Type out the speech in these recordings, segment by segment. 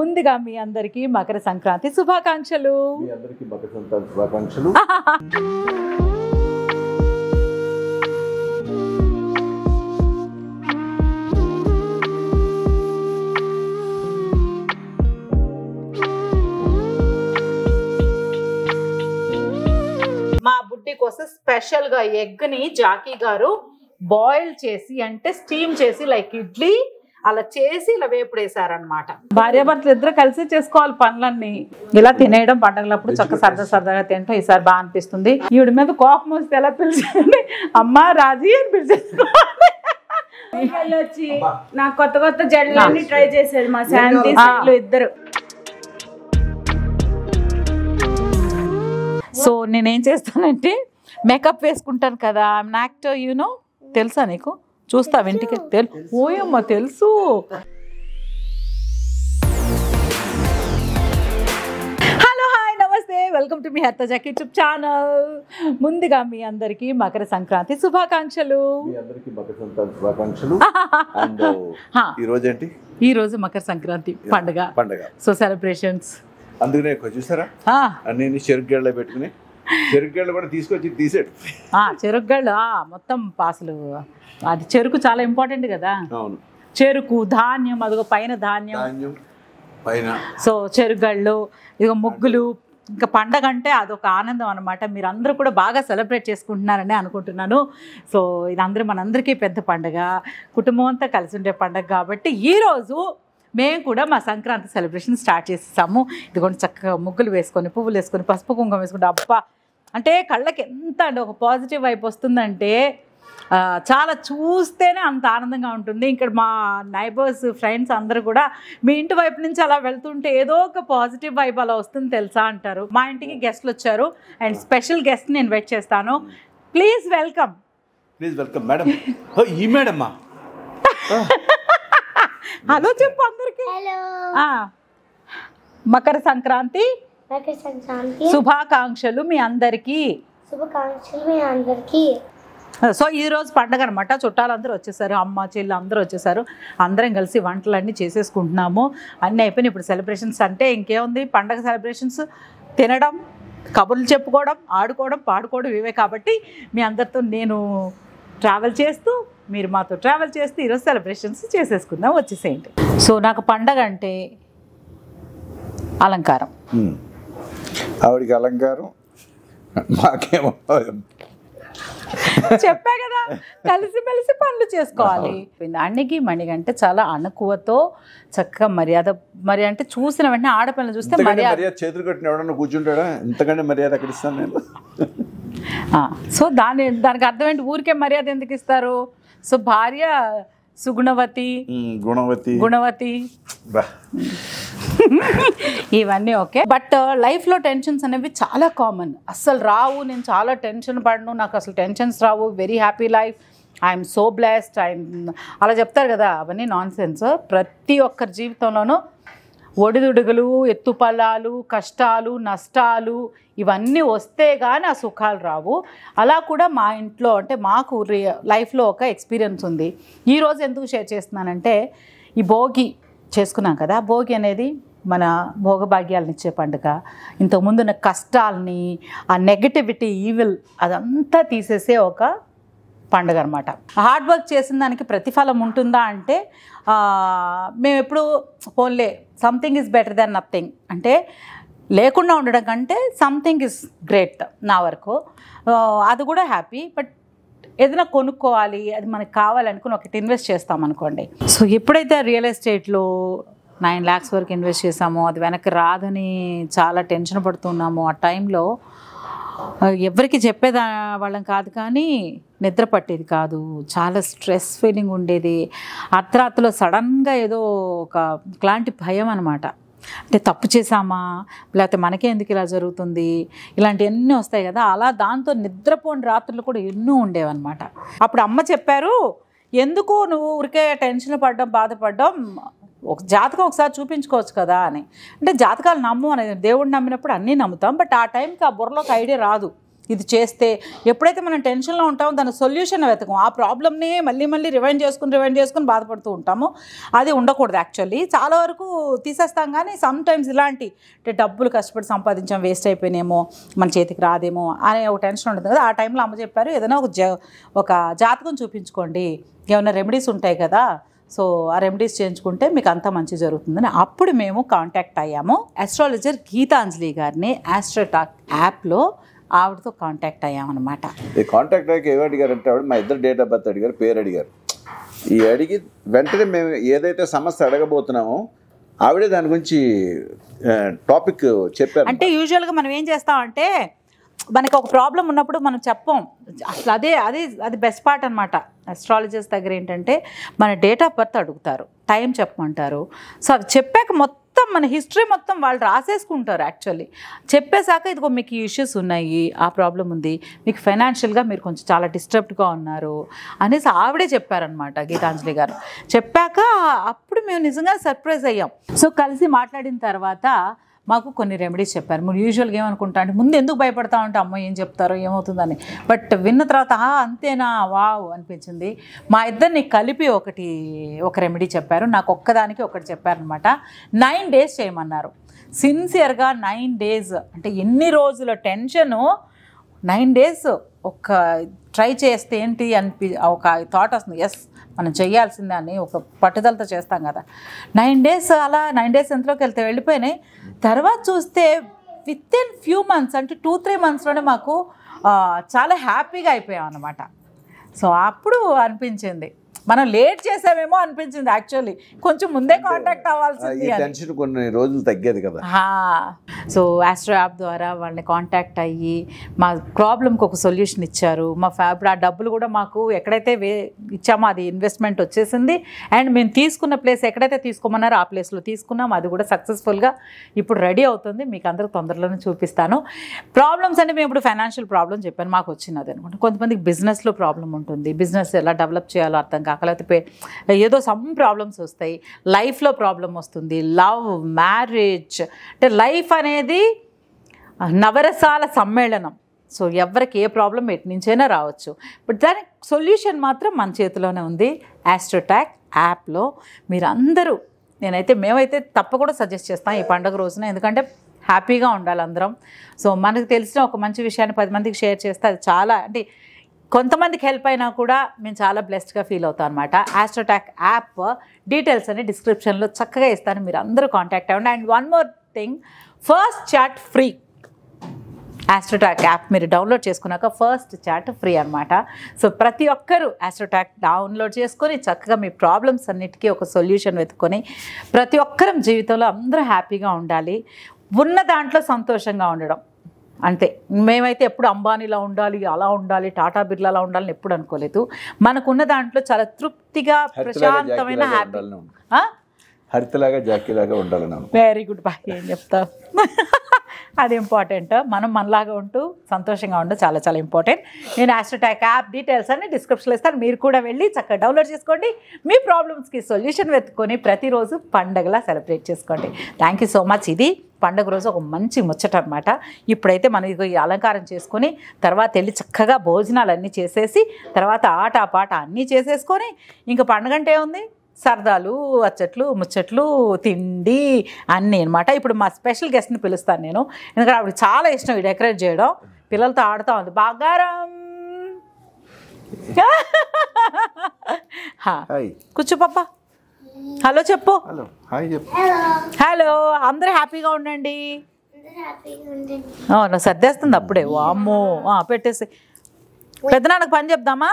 ముందుగా మీ అందరికీ మకర సంక్రాంతి శుభాకాంక్షలు. మీ అందరికీ మకర సంక్రాంతి శుభాకాంక్షలు. మా బుడ్డి కోసం స్పెషల్గా ఎగ్ని జాకీ గారు బాయిల్ చేసి అంటే స్టీమ్ చేసి లైక్ ఇడ్లీ అలా చేసి ఇలా వేపుడేశారనమాట భార్యాభర్తలు ఇద్దరు కలిసి చేసుకోవాలి పనులన్నీ. ఇలా తినేయడం పండగలప్పుడు చక్క సరదా సరదాగా తింటాం ఈసారి బాగా అనిపిస్తుంది. ఈవిడ మీద కోపం వస్తే ఎలా పిలిచింది అమ్మ రాజీ అని వచ్చి నాకు కొత్త కొత్త జడలన్నీ ట్రై చేసేది మా శాంతి ఇద్దరు. సో నేనేం చేస్తానంటే మేకప్ వేసుకుంటాను కదా. యాక్టర్ యూనో తెలుసా నీకు? చూస్తా ఇంటికి తెలు ఓయమ్మ తెలుసు. హలో హాయ్ నమస్తే. వెల్కమ్ టు మీ హత్త జాక్ యూట్యూబ్ ఛానల్. ముందుగా మీ అందరికీ మకర సంక్రాంతి శుభాకాంక్షలు. మీ అందరికీ మకర సంక్రాంతి శుభాకాంక్షలు. అండ్ హా. ఈ రోజు ఏంటి? ఈ రోజు మకర సంక్రాంతి పండుగ. పండగ. సో సెలబ్రేషన్స్ అందుకనే చూసారా? అన్ని చెరుకు పెట్టుకుని చెరుకు గళ్ళ కూడా తీసుకొచ్చి తీసాడు. చెరుకుగళ్ళు మొత్తం పాసులు. అది చెరుకు చాలా ఇంపార్టెంట్ కదా. అవును. చెరుకు ధాన్యం అదిగో పైన ధాన్యం. ధాన్యం పైన. సో చెరుగళ్ళు ఇదిగో ముగ్గులు ఇంకా పండగ అంటే అదొక ఆనందం అనమాట మీరు అందరూ కూడా బాగా సెలబ్రేట్ చేసుకుంటున్నారని అనుకుంటున్నాను. సో ఇది అందరూ మనందరికీ పెద్ద పండగ. కుటుంబం అంతా కలిసి ఉండే పండగ కాబట్టి ఈరోజు మేము కూడా మా సంక్రాంతి సెలబ్రేషన్ స్టార్ట్ చేసేసాము ఇదిగోండి చక్కగా ముగ్గులు వేసుకొని పువ్వులు వేసుకొని పసుపు కుంకుమ వేసుకుంటే అబ్బా! అంటే కళ్ళకి ఎంత అంటే ఒక పాజిటివ్ వైపు వస్తుందంటే చాలా చూస్తేనే అంత ఆనందంగా ఉంటుంది. ఇక్కడ మా నైబర్స్ ఫ్రెండ్స్ అందరూ కూడా మీ ఇంటి వైపు నుంచి అలా వెళ్తుంటే ఏదో ఒక పాజిటివ్ వైబ్ అలా వస్తుంది తెలుసా అంటారు. మా ఇంటికి గెస్ట్లు వచ్చారు. అండ్ స్పెషల్ గెస్ట్ నేను వెయిట్ చేస్తాను. Please welcome. Please welcome madam. ఈ మేడమ్మా. హలో చెప్పు అందరికి. హలో. మకర సంక్రాంతి. శుభాకాంక్షలు మీ అందరికీ. శుభాకాంక్షలు మీ అందరికీ. సో ఈ రోజు పండగ అనమాట చుట్టాలందరూ వచ్చేసారు. అమ్మ చెల్లి అందరూ వచ్చేసారు. అందరం కలిసి వంటలన్నీ చేసేసుకుంటున్నాము. అన్నీ అయిపోయినాయి. ఇప్పుడు సెలబ్రేషన్స్ అంటే ఇంకేముంది? పండగ సెలబ్రేషన్స్ తినడం కబుర్లు చెప్పుకోవడం ఆడుకోవడం పాడుకోవడం ఇవే కాబట్టి మీ అందరితో నేను ట్రావెల్ చేస్తూ మీరు మాతో ట్రావెల్ చేస్తూ ఈరోజు సెలబ్రేషన్స్ చేసేసుకుందాం. వచ్చేసేయండి. సో నాకు పండగ అంటే అలంకారం. ఆవిడికి అలంకారం. మాకేమో చెప్పా కదా కలిసిమెలిసి పనులు చేసుకోవాలి. అన్నికి మణికి అంటే చాలా అణకువతో చక్కగా మర్యాద మరి అంటే చూసిన వెంటనే ఆడపిల్లని చూస్తే మర్యాద. చేతులు కట్టిన ఎవడన్నా కూర్చుంటాడా? ఇంతకంటే మర్యాద అక్కడ ఇస్తాను నేను? సో దాని దానికి అర్థం ఏంటి? ఊరికే మర్యాద ఎందుకు ఇస్తారు? సో భార్య సుగుణవతి. గుణవతి. గుణవతి. ఇవన్నీ ఓకే. బట్ లైఫ్లో టెన్షన్స్ అనేవి చాలా కామన్ అస్సలు రావు నేను చాలా టెన్షన్ పడను. నాకు అసలు tensions Rao. Very happy life I'm so blessed I'm అలా చెప్తారు కదా అవన్నీ నాన్ సెన్స్ ప్రతి ఒక్కరి జీవితంలోనూ ఒడిదుడుగులు ఎత్తుపల్లాలు కష్టాలు నష్టాలు ఇవన్నీ వస్తే కానీ ఆ సుఖాలు రావు. అలా కూడా మా ఇంట్లో అంటే మాకు రి- లైఫ్లో ఒక ఎక్స్పీరియన్స్ ఉంది. ఈరోజు ఎందుకు షేర్ చేస్తున్నానంటే ఈ భోగి చేసుకున్నాం కదా భోగి అనేది మన భోగభాగ్యాలను ఇచ్చే పండుగ. ఇంతకుముందు ఉన్న కష్టాలని ఆ నెగటివిటీ ఈవిల్ అదంతా తీసేసే ఒక పండుగ అనమాట హార్డ్ వర్క్ చేసిన దానికి ప్రతిఫలం ఉంటుందా అంటే మేము ఎప్పుడు పోన్లే something is better than nothing. అంటే లేకుండా ఉండడం కంటే సంథింగ్ ఇస్ గ్రేట్ నా వరకు. అది కూడా హ్యాపీ బట్ ఏదైనా కొనుక్కోవాలి అది మనకు కావాలనుకుని ఒకటి ఇన్వెస్ట్ చేస్తాం అనుకోండి. సో ఎప్పుడైతే రియల్ ఎస్టేట్లో నైన్ ల్యాక్స్ వరకు ఇన్వెస్ట్ చేసామో అది వెనక్కి రాదని చాలా టెన్షన్ పడుతున్నాము ఆ టైంలో ఎవరికి చెప్పేదా వాళ్ళం కాదు కానీ నిద్ర పట్టేది కాదు. చాలా స్ట్రెస్ ఫీలింగ్ ఉండేది. అర్ధరాత్రిలో సడన్గా ఏదో ఒక క్లాంటి భయం అనమాట అంటే తప్పు చేశామా? లేకపోతే మనకే ఎందుకు ఇలా జరుగుతుంది? ఇలాంటివన్నీ వస్తాయి కదా. అలా దాంతో నిద్రపోని రాత్రులు కూడా ఎన్నో ఉండేవన్నమాట. అప్పుడు అమ్మ చెప్పారు ఎందుకు నువ్వు ఊరికే టెన్షన్ పడడం బాధపడడం? ఒక జాతకం ఒకసారి చూపించుకోవచ్చు కదా అని. అంటే జాతకాలు నమ్ము అనేది దేవుడిని నమ్మినప్పుడు అన్నీ నమ్ముతాం. బట్ ఆ టైంకి ఆ బుర్రలోకి ఐడియా రాదు. ఇది చేస్తే ఎప్పుడైతే మనం టెన్షన్లో ఉంటామో దాని సొల్యూషన్ వెతకం. ఆ ప్రాబ్లమ్నే మళ్ళీ మళ్ళీ రివైండ్ చేసుకుని రివైండ్ చేసుకుని బాధపడుతూ ఉంటాము. అది ఉండకూడదు యాక్చువల్లీ. చాలా వరకు తీసేస్తాం కానీ సమ్ టైమ్స్ ఇలాంటి అంటే డబ్బులు కష్టపడి సంపాదించాం వేస్ట్ అయిపోయినేమో మన చేతికి రాదేమో అనే ఒక టెన్షన్ ఉంటుంది కదా. ఆ టైంలో అమ్మ చెప్పారు ఏదైనా ఒక జ ఒక జాతకం చూపించుకోండి. ఏమైనా రెమెడీస్ ఉంటాయి కదా. సో ఆ రెమెడీస్ చేయించుకుంటే మీకు అంతా మంచి జరుగుతుందని అప్పుడు మేము కాంటాక్ట్ అయ్యాము. అస్ట్రాలజర్ గీతాంజలి గారిని ఆస్ట్రోటాక్ యాప్లో ఆవిడతో కాంటాక్ట్ అయ్యామన్నమాట. ఈ కాంటాక్ట్ అయ్యాక ఏమి అడిగారు అంటే ఆవిడ మా ఇద్దరు డేట్ ఆఫ్ బర్త్ అడిగారు పేరు అడిగారు. ఈ అడిగి వెంటనే మేము ఏదైతే సమస్య అడగబోతున్నామో ఆవిడే దాని గురించి టాపిక్ చెప్పారు. అంటే యూజువల్గా మనం ఏం చేస్తామంటే మనకి ఒక ప్రాబ్లం ఉన్నప్పుడు మనం చెప్పం. అసలు అదే అది అది బెస్ట్ పార్ట్ అనమాట అస్ట్రాలజర్స్ దగ్గర ఏంటంటే మన డేట్ ఆఫ్ బర్త్ అడుగుతారు. టైం చెప్పమంటారు. సో అది చెప్పాక మొత్తం మొత్తం మన హిస్టరీ మొత్తం వాళ్ళు రాసేసుకుంటారు యాక్చువల్లీ. చెప్పేశాక ఇదిగో మీకు ఇష్యూస్ ఉన్నాయి ఆ ప్రాబ్లం ఉంది మీకు ఫైనాన్షియల్గా మీరు కొంచెం చాలా డిస్టర్బ్డ్గా ఉన్నారు అనేసి ఆవిడే చెప్పారనమాట గీతాంజలి గారు. చెప్పాక అప్పుడు మేము నిజంగా సర్ప్రైజ్ అయ్యాం. సో కలిసి మాట్లాడిన తర్వాత మాకు కొన్ని రెమెడీస్ చెప్పారు. మీరు యూజువల్గా ఏమనుకుంటా అంటే ముందు ఎందుకు భయపడతా ఉంటే అమ్మ ఏం చెప్తారో ఏమవుతుందని. బట్ విన్న తర్వాత అంతేనా? వావ్! అనిపించింది. మా ఇద్దరిని కలిపి ఒకటి ఒక రెమెడీ చెప్పారు. నాకు ఒక్కదానికి ఒకటి చెప్పారనమాట నైన్ డేస్ చేయమన్నారు. సిన్సియర్గా నైన్ డేస్ అంటే ఎన్ని రోజుల టెన్షను నైన్ డేస్ ఒక ట్రై చేస్తే ఏంటి అనిపి ఒక థాట్ వస్తుంది. ఎస్ మనం చేయాల్సిందే అని ఒక పట్టుదలతో చేస్తాం కదా. నైన్ డేస్ అలా నైన్ డేస్ ఎంతలోకి వెళ్తే వెళ్ళిపోయినాయి. తర్వాత చూస్తే విత్ ఇన్ ఫ్యూ మంత్స్ అంటే టూ త్రీ మంత్స్లోనే మాకు చాలా హ్యాపీగా అయిపోయాం అనమాట సో అప్పుడు అనిపించింది. మనం లేట్ చేసామేమో అనిపించింది యాక్చువల్లీ. కొంచెం ముందే కాంటాక్ట్ అవ్వాల్సింది టెన్షన్ కొన్ని రోజులు తగ్గేది కదా. సో ఆస్ట్రో యాప్ ద్వారా వాళ్ళని కాంటాక్ట్ అయ్యి మా ప్రాబ్లంకి ఒక సొల్యూషన్ ఇచ్చారు. మా ఇప్పుడు ఆ డబ్బులు కూడా మాకు ఎక్కడైతే వే ఇచ్చామో అది ఇన్వెస్ట్మెంట్ వచ్చేసింది. అండ్ మేము తీసుకున్న ప్లేస్ ఎక్కడైతే తీసుకోమన్నారో ఆ ప్లేస్లో తీసుకున్నాం. అది కూడా సక్సెస్ఫుల్గా ఇప్పుడు రెడీ అవుతుంది. మీకు అందరికి తొందరలోనే చూపిస్తాను. ప్రాబ్లమ్స్ అంటే మేము ఇప్పుడు ఫైనాన్షియల్ ప్రాబ్లం చెప్పాను. మాకు వచ్చినది అనుకుంటా కొంతమందికి బిజినెస్లో ప్రాబ్లం ఉంటుంది. బిజినెస్ ఎలా డెవలప్ చేయాలో అర్థం కాక లేకపోతే పే- ఏదో సమ్ ప్రాబ్లమ్స్ వస్తాయి. లైఫ్లో ప్రాబ్లం వస్తుంది. లవ్ మ్యారేజ్ అంటే లైఫ్ అనేది నవరసాల సమ్మేళనం. సో ఎవరికి ఏ ప్రాబ్లం ఎటు నుంచైనా రావచ్చు. బట్ దానికి సొల్యూషన్ మాత్రం మన చేతిలోనే ఉంది. యాస్ట్రోటాక్ యాప్లో మీరు అందరూ నేనైతే మేమైతే తప్పకుండా సజెస్ట్ చేస్తాను ఈ పండుగ రోజున. ఎందుకంటే హ్యాపీగా ఉండాలి అందరం. సో మనకు తెలిసిన ఒక మంచి విషయాన్ని పది మందికి షేర్ చేస్తే అది చాలా అంటే కొంతమందికి హెల్ప్ అయినా కూడా మేము చాలా బ్లెస్డ్గా ఫీల్ అవుతాం అనమాట ఆస్ట్రోటాక్ యాప్ డీటెయిల్స్ అన్ని డిస్క్రిప్షన్లో చక్కగా ఇస్తాను. మీరు అందరూ కాంటాక్ట్ అవ్వండి. And one more thing first chat free Astrotalk app మీరు డౌన్లోడ్ చేసుకున్నాక ఫస్ట్ చాట్ ఫ్రీ అనమాట సో ప్రతి ఒక్కరూ ఆస్ట్రోటాక్ డౌన్లోడ్ చేసుకొని చక్కగా మీ ప్రాబ్లమ్స్ అన్నిటికీ ఒక సొల్యూషన్ వెతుకొని ప్రతి ఒక్కరం జీవితంలో అందరూ హ్యాపీగా ఉండాలి. ఉన్న దాంట్లో సంతోషంగా ఉండడం. అంతే మేమైతే ఎప్పుడు అంబానీలా ఉండాలి అలా ఉండాలి టాటా బిర్లాలా ఉండాలని ఎప్పుడు అనుకోలేదు మనకున్న దాంట్లో చాలా తృప్తిగా ప్రశాంతమైన హ్యాపీ. హరితలాగా జాకీలాగా ఉండాలని వెరీ గుడ్ బా ఏం చెప్తా అది ఇంపార్టెంట్ మనం మనలాగా ఉంటూ సంతోషంగా ఉండడం చాలా చాలా ఇంపార్టెంట్ నేను ఆస్ట్రోటాక్ యాప్ డీటెయిల్స్ అన్ని డిస్క్రిప్షన్లో ఇస్తాను. మీరు కూడా వెళ్ళి చక్కగా డౌన్లోడ్ చేసుకోండి. మీ ప్రాబ్లమ్స్కి సొల్యూషన్ వెతుక్కొని ప్రతిరోజు పండగలా సెలబ్రేట్ చేసుకోండి. థ్యాంక్ యూ సో మచ్ ఇది పండగ రోజు ఒక మంచి ముచ్చట అనమాట ఇప్పుడైతే మనం ఇది అలంకారం చేసుకొని తర్వాత వెళ్ళి చక్కగా భోజనాలు అన్నీ చేసేసి తర్వాత ఆట పాట అన్నీ చేసేసుకొని ఇంకా పండగ అంటే ఉంది సరదాలు అచ్చట్లు ముచ్చట్లు తిండి అన్నీ అనమాట ఇప్పుడు మా స్పెషల్ గెస్ట్ని పిలుస్తాను నేను. ఎందుకంటే ఆవిడ చాలా ఇష్టం ఈ డెకరేట్ చేయడం. పిల్లలతో ఆడుతూ ఉంది. బాగారం! హా, హాయ్. కూర్చో పాప. హలో చెప్పు. హలో. హాయ్ చెప్పు. హలో. అందరూ హ్యాపీగా ఉండండి. అందరూ హ్యాపీగా ఉండండి. అవును సర్దేస్తుంది అప్పుడే. వామ్మో. ఆ, పెట్టేసి. పెద్దనాన్నకు పని చెప్దామా?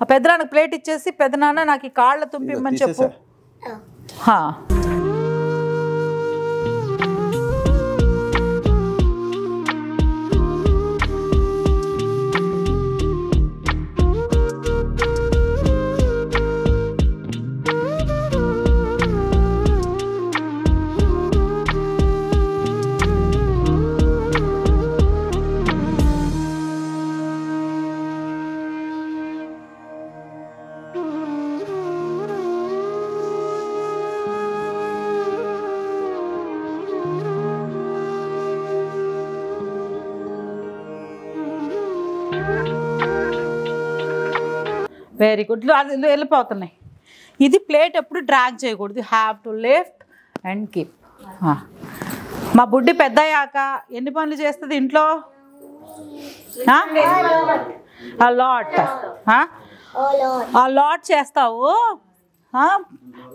ఆ పెద్దనాన్నకు ప్లేట్ ఇచ్చేసి పెద్దనాన్న నాకు ఈ కాళ్ళ తుంపిమ్మని చెప్పు. వెరీ గుడ్ అది వెళ్ళిపోతున్నాయి. ఇది ప్లేట్ ఎప్పుడు డ్రాగ్ చేయకూడదు. Have to left and keep మా బుడ్డి పెద్ద అయ్యాక ఎన్ని పనులు చేస్తుంది ఇంట్లో? ఆ? లాట్. ఆ? లాట్ చేస్తావు?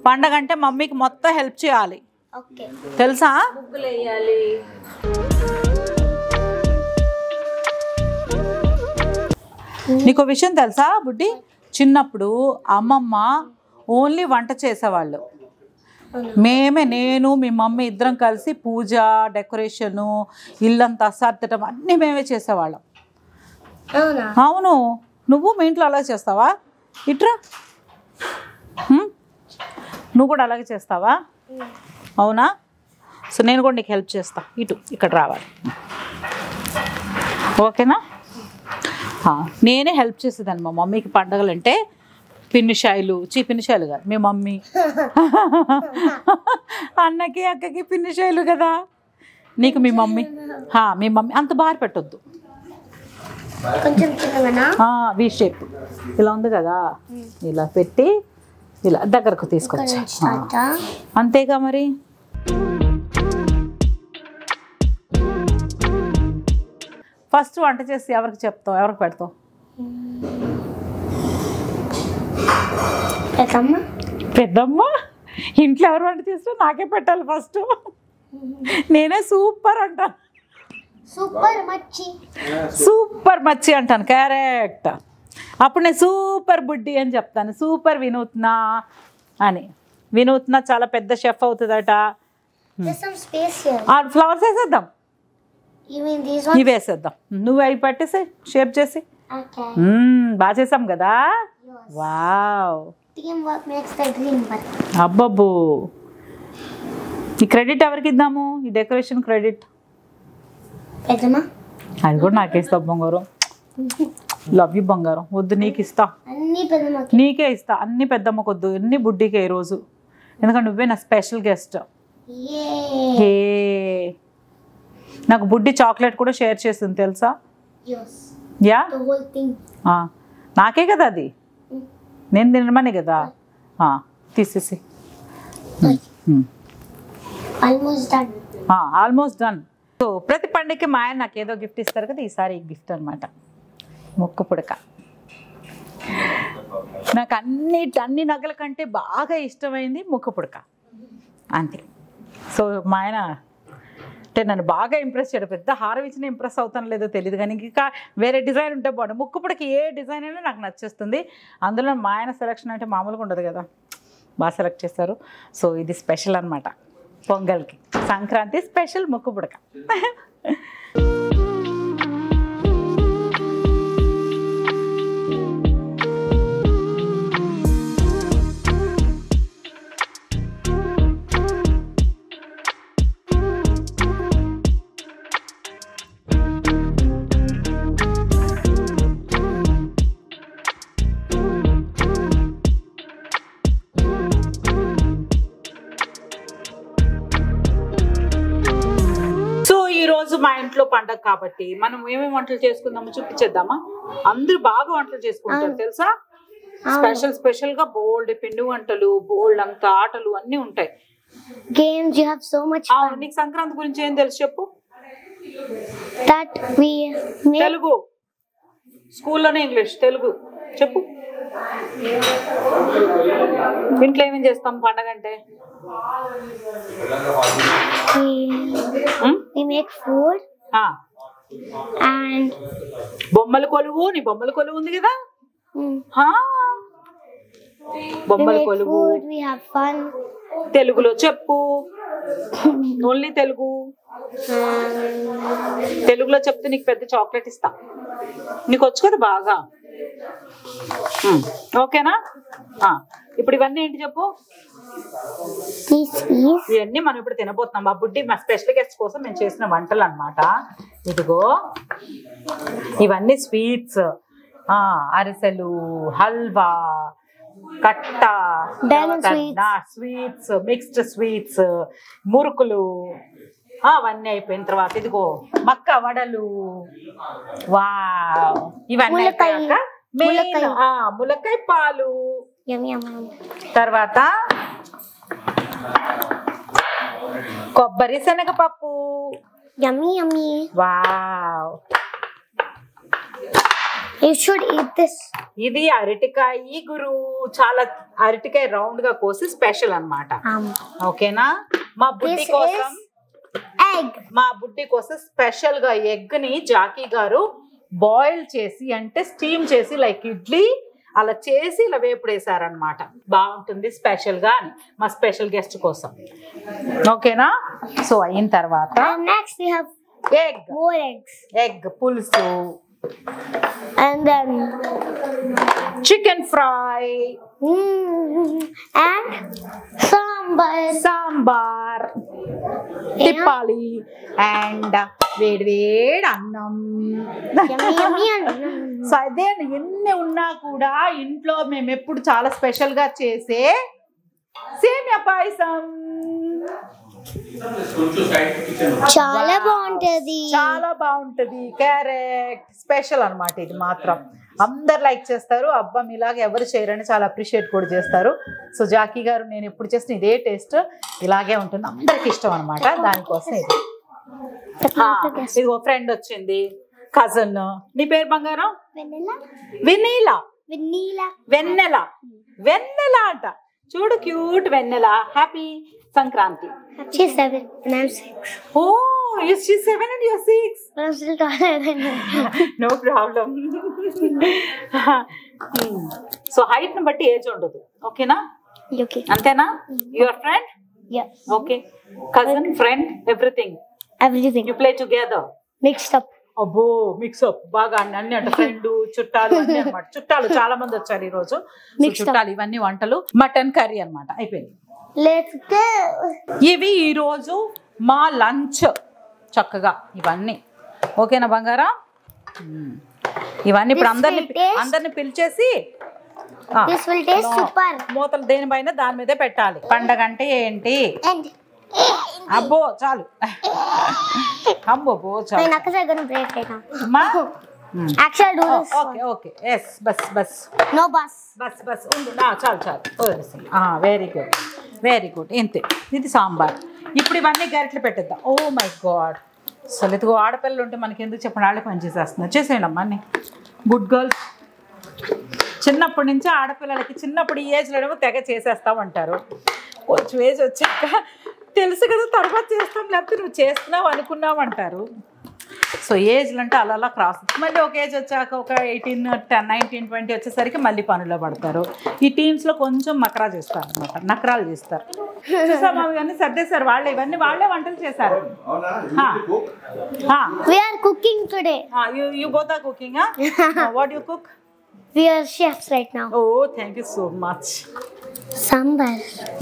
పండగ అంటే మమ్మీకి మొత్తం హెల్ప్ చేయాలి. తెలుసా? నీకు విషయం తెలుసా బుడ్డి? చిన్నప్పుడు అమ్మమ్మ ఓన్లీ వంట చేసేవాళ్ళు. మేమే నేను మీ మమ్మీ ఇద్దరం కలిసి పూజ డెకరేషను ఇల్లంతా సర్దటం అన్నీ మేమే చేసేవాళ్ళం. అవునా? నువ్వు మీ ఇంట్లో అలాగే చేస్తావా? ఇట్రా? నువ్వు కూడా అలాగే చేస్తావా? అవునా? సో నేను కూడా నీకు హెల్ప్ చేస్తా. ఇటు ఇక్కడ రావాలి. ఓకేనా? నేనే హెల్ప్ చేసేదాన్ని మా మమ్మీకి పండగలంటే పిన్నిషాయిలు చీ పిన్నిషాయిలు కాదు మీ మమ్మీ. అన్నకి అక్కకి పిన్నిషాయిలు కదా. నీకు మీ మమ్మీ? హా, మీ మమ్మీ అంత బారి పెట్టొద్దు. వి షేప్ ఇలా ఉంది కదా. ఇలా పెట్టి ఇలా దగ్గరకు తీసుకొచ్చా. అంతేగా మరి? ఫస్ట్ వంట చేసి ఎవరికి చెప్తావు? ఎవరికి పెడతావు? పెద్దమ్మ. ఇంట్లో ఎవరు వంట చేస్తే నాకే పెట్టాలి ఫస్ట్. నేనే సూపర్ అంటాను సూపర్ మచ్చి. సూపర్ మచ్చి అంటాను క్యారెక్ట్ అప్పుడు నేను సూపర్ బుడ్డి అని చెప్తాను సూపర్ వినూత్న అని. వినూత్న చాలా పెద్ద షెఫ్ అవుతుందట. ఫ్లవర్స్ వేసేద్దాం ఇవి వేసేద్దాం. నువ్వు అవి పట్టేసే షేప్ చేసి బాగా చేసాం కదా. వావ్. అబ్బబ్బో. ఈ క్రెడిట్ ఎవరికి ఇద్దాము? ఈ డెకరేషన్ క్రెడిట్. అది కూడా నాకే ఇస్తా బంగారం. లవ్ యూ బంగారం. వద్దు నీకు ఇస్తా. నీకే ఇస్తా. అన్ని పెద్దమ్మకు వద్దు అన్ని బుడ్డికే ఈరోజు ఎందుకంటే నువ్వే నా స్పెషల్ గెస్ట్ ఏ నాకు బుడ్డి చాక్లెట్ కూడా షేర్ చేస్తుంది తెలుసా? యా? నాకే కదా అది? నేను తినమని కదా? తీసేసి. ఆల్మోస్ట్ డన్ సో ప్రతి పండుగకి మా ఆయన నాకు ఏదో గిఫ్ట్ ఇస్తారు కదా ఈసారి గిఫ్ట్ అనమాట ముక్కు పుడక. నాకు అన్ని అన్ని నగల కంటే బాగా ఇష్టమైంది ముక్కు పుడక. అంతే. సో మా ఆయన అంటే నన్ను బాగా ఇంప్రెస్ చేయడం పెద్ద హారం ఇచ్చిన ఇంప్రెస్ అవుతాను లేదో తెలియదు కానీ ఇంకా వేరే డిజైన్ ఉంటే బాగుండు. ముక్కుపుడక ఏ డిజైన్ అయినా నాకు నచ్చేస్తుంది. అందులో మా ఆయన సెలక్షన్ అంటే మామూలుగా ఉండదు కదా. బాగా సెలెక్ట్ చేస్తారు. సో ఇది స్పెషల్ అనమాట పొంగల్కి. సంక్రాంతి స్పెషల్ ముక్కు ఇంట్లో పండగ కాబట్టి మనం ఏమేమి వంటలు చేసుకుందామో చూపించేద్దామా? అందరూ బాగా వంటలు చేసుకుంటారు తెలుసా? స్పెషల్ స్పెషల్గా బోల్డ్ పిండి వంటలు బోల్డ్ అంత ఆటలు అన్ని ఉంటాయి. Have so much అవును, fun. నీకు సంక్రాంతి గురించి ఏం తెలుసు చెప్పు? We make Telugu. స్కూల్లోనే ఇంగ్లీష్ తెలుగు. చెప్పు. ఇంట్లో ఏమేం చేస్తాం పండగ అంటే? We, ఉం? బొమ్మల కొలువు నీ బొమ్మల కొలువు ఉంది కదా? Mm, we బొమ్మల కొలువు. తెలుగులో చెప్పు. ఓన్లీ తెలుగు. తెలుగులో చెప్తే నీకు పెద్ద చాక్లెట్ ఇస్తా. నీకు వచ్చు కదా బాగా? ఓకేనా? ఇప్పుడు ఇవన్నీ ఏంటి చెప్పు? ఇవన్నీ మనం ఇప్పుడు తినబోతున్నాం మా బుడ్డి మా స్పెషల్ గెస్ట్ కోసం మేము చేసిన వంటలు అన్నమాట. ఇదిగో. ఇవన్నీ స్వీట్స్. అరిసెలు హల్వా కట్ట. స్వీట్స్ మిక్స్డ్ స్వీట్స్ మురుకులు. అవన్నీ అయిపోయిన తర్వాత ఇదిగో మక్క వడలు. వా ఇవన్నీ. అయిపోయాక మెయిన్ ములక్కాయ. పాలు. తర్వాత కొబ్బరి శనగపప్పు. వావ్. ఇది అరటికాయ గురు చాలా అరటికాయ రౌండ్గా కోసి స్పెషల్ అన్నమాట ఓకేనా మా This కోసం. మా బుడ్డి కోసం స్పెషల్గా ఎగ్ని జాకీ గారు బాయిల్ చేసి అంటే స్టీమ్ చేసి లైక్ ఇడ్లీ అలా చేసి ఇలా వేపుడేసారనమాట బాగుంటుంది స్పెషల్గా అని మా స్పెషల్ గెస్ట్ కోసం. ఓకేనా? సో అయిన తర్వాత And ఎగ్. ఎగ్ పులుసు. And then chicken fry mm, and sambar. Sambar తిప్పాలి అండ్ వేడి వేడి అన్నం. సో అదే ఎన్ని ఉన్నా కూడా ఇంట్లో మేము ఎప్పుడు చాలా స్పెషల్గా చేసే సేమియా పాయసం. చాలా బాగుంటది. చాలా బాగుంటది. క్యారెట్ స్పెషల్ అన్నమాట ఇది మాత్రం. అందరు లైక్ చేస్తారు. అబ్బా మీలాగ ఎవరు చేయరని చాలా అప్రిషియేట్ కూడా చేస్తారు. సో జాకీ గారు నేను ఎప్పుడు చేసిన ఇదే టేస్ట్ ఇలాగే ఉంటుంది. అందరికి ఇష్టం అనమాట దానికోసం ఇది. ఇదిగో ఫ్రెండ్ వచ్చింది కజన్ నీ పేరు బంగారం? వెన్నెల. వినీలా వెన్నీల. వెన్నెల. వెన్నెల అంట. చూడు cute Vennela. Happy Sankranti. She's seven. And I'm six. Oh you seven and you six But I'm still taller than her. No problem so హైట్ని బట్టి ఏజ్ ఉండదు. ఓకేనా. అంతేనా? Your friend. Okay cousin friend everything Everything. You play together mixed up. అబ్బో mix up బాగా అన్ని అన్ని అంటే friend చుట్టాలు అన్ని అనమాట చుట్టాలు చాలా మంది వచ్చారు ఈ రోజు. చుట్టాలు ఇవన్నీ వంటలు. మటన్ కర్రీ అన్నమాట. అయిపోయింది. ఇవి ఈరోజు మా లంచ్. చక్కగా ఇవన్నీ. ఓకేనా బంగారా. ఇవన్నీ ఇప్పుడు అందరిని అందరిని పిలిచేసి. మూతలు దేనిపైన దాని మీదే పెట్టాలి. పండగ అంటే ఏంటి? అబ్బో చాలు. అబ్బో బో చాలు. Okay okay. బస్ బస్. బస్ బస్ ఉండు. నా చాలు చాలు. వెరీ గుడ్ వెరీ గుడ్ ఇంతే. ఇది సాంబార్. ఇప్పుడు ఇవన్నీ గరిటలు పెట్టేద్దాం. ఓ మై గాడ్ అసలు ఇదిగో ఆడపిల్లలు ఉంటే మనకి ఎందుకు చెప్పండి? వాళ్ళే పని చేసేస్తున్నారు. చేసేయండి అమ్మా అన్ని గుడ్ గర్ల్స్ చిన్నప్పటి నుంచి ఆడపిల్లలకి చిన్నప్పుడు ఈ ఏజ్లో తెగ చేసేస్తామంటారు. కొంచెం ఏజ్ వచ్చాక తెలుసు కదా తర్వాత చేస్తాం లేకపోతే నువ్వు చేస్తున్నావు అనుకున్నావు అంటారు. సో ఏజ్లు అంటే అలా అలా క్రాస్ మళ్ళీ ఒక ఏజ్ వచ్చాక ఒక ఎయిటీన్ టెన్ నైన్టీన్ ట్వంటీ వచ్చేసరికి మళ్ళీ పనుల్లో పడతారు. ఈ టీమ్స్లో కొంచెం మకరా చేస్తారు అనమాట నకరాలు చేస్తారు. చూసామా ఇవన్నీ సర్దేశారు. వాళ్ళే ఇవన్నీ వాళ్ళే వంటలు చేశారు. cooking today. You you both are cooking what you cook We are chefs right now. Oh thank you so much Sambar.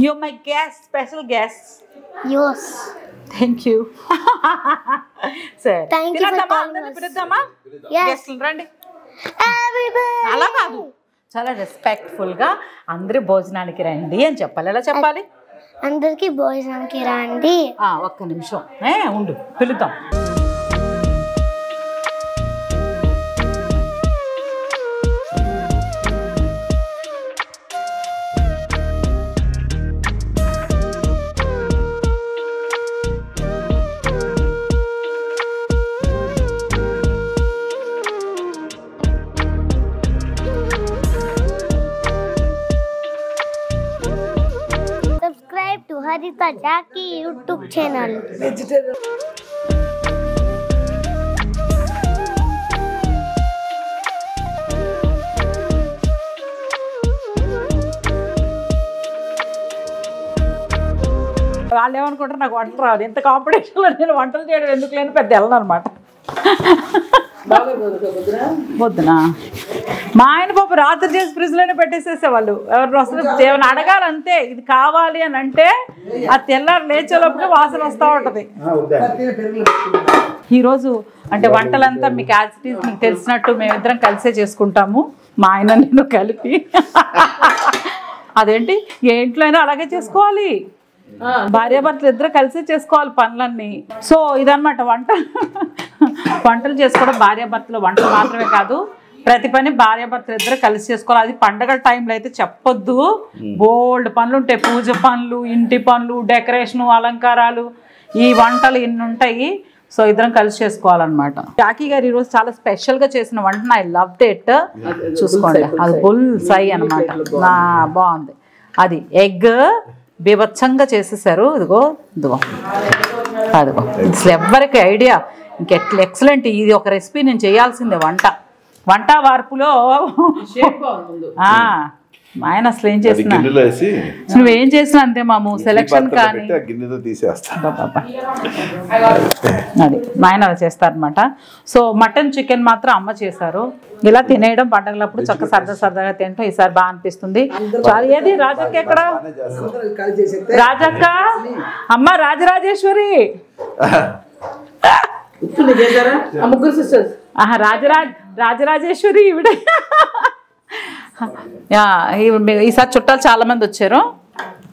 You my guest special guest Yours. Thank you సరే Thank you for పిలుద్దామా calling అందరిని. పిలుద్దామా Yes. గెస్ట్లు రండి. అలా కాదు చాలా రెస్పెక్ట్ఫుల్గా అందరి భోజనానికి రండి అని చెప్పాలి ఎలా చెప్పాలి అందరికి భోజనంకి రండి ఒక్క నిమిషం ఉండు పిలుద్దాం Harita యూట్యూబ్ ఛానల్. వాళ్ళు ఏమనుకుంటారు నాకు వంటలు రాదు. ఇంత కాంపిటీషన్లో నేను వంటలు చేయడం ఎందుకు లేని పెద్ద వెళ్ళను అనమాట వద్దునా? మా ఆయన పాప రాత్రి చేసి ఫ్రిడ్జ్లోనే పెట్టేసేసేవాళ్ళు ఎవరు అసలు ఏమైనా అడగాలంతే ఇది కావాలి అని అంటే ఆ తెల్లారు లేచేలోపల వాసన వస్తూ ఉంటుంది. ఈరోజు అంటే వంటలంతా మీకు యాజ్ ఇట్ ఈస్ మీకు తెలిసినట్టు మేమిద్దరం కలిసే చేసుకుంటాము. మా ఆయన నేను కలిపి. అదేంటి? ఏ ఇంట్లో అయినా అలాగే చేసుకోవాలి. భార్యాభర్తలు ఇద్దరు కలిసి చేసుకోవాలి పనులన్నీ. సో ఇదన్నమాట వంట. వంటలు చేసుకోవడం భార్యాభర్తలు వంటలు మాత్రమే కాదు. ప్రతి పని భార్యాభర్తలు ఇద్దరు కలిసి చేసుకోవాలి. అది పండగ టైంలో అయితే చెప్పొద్దు. బోల్డ్ పనులు ఉంటాయి. పూజ పనులు ఇంటి పనులు డెకరేషను అలంకారాలు ఈ వంటలు ఇన్ని ఉంటాయి. సో ఇద్దరం కలిసి చేసుకోవాలన్నమాట. జాకీ గారు ఈరోజు చాలా స్పెషల్గా చేసిన వంట. ఐ లవ్ ఇట్ చూసుకోండి. అది బుల్ ఫ్రై అనమాట నా బాగుంది. అది ఎగ్ బీభత్సంగా చేసేసారు. ఇదిగో ఇదిగో. అదిగో. అసలు ఎవ్వరికి ఐడియా. ఇంకెట్లా ఎక్సలెంట్. ఇది ఒక రెసిపీ నేను చేయాల్సిందే వంట. వంట వార్పులో ఆ, ఆయన అసలు ఏం చేసిన నువ్వేం చేసినా అంతే మాము? సెలక్షన్ కానీ. పెట్టి ఆ గిన్నెతో తీసేస్తా. అబ్బబ్బబ్బా. అది మా ఆయన అలా చేస్తారనమాట సో మటన్ చికెన్ మాత్రం అమ్మ చేశారు. ఇలా తినేయడం పండగలప్పుడు చక్క సరదా సరదాగా తింటాం ఈసారి బాగా అనిపిస్తుంది. చాలా ఏది రాజక్క ఎక్కడ? రాజక్క? అమ్మ రాజరాజేశ్వరి. ముగ్గురు సిస్టర్స్ ఆహా రాజరాజ్ రాజరాజేశ్వరి ఈవిడ. యా, ఈ- మీ- ఈసారి చుట్టాలు చాలా మంది వచ్చారు.